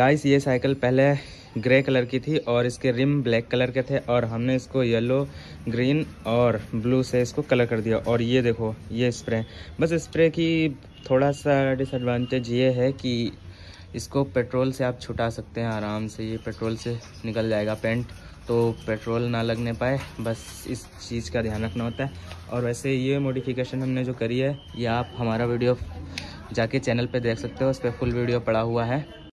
Guys ये cycle पहले grey colour की थी और इसके रिम ब्लैक कलर के थे और हमने इसको येलो ग्रीन और ब्लू से इसको कलर कर दिया। और ये देखो, ये स्प्रे बस स्प्रे की थोड़ा सा डिसएडवांटेज ये है कि इसको पेट्रोल से आप छुटा सकते हैं आराम से। ये पेट्रोल से निकल जाएगा पेंट तो पेट्रोल ना लगने पाए। बस इस चीज़ का ध्यान रखना होता है। और वैसे ये मॉडिफिकेशन हमने जो करी है, ये आप हमारा वीडियो जाके चैनल पे देख सकते हो। उस पर फुल वीडियो पड़ा हुआ है।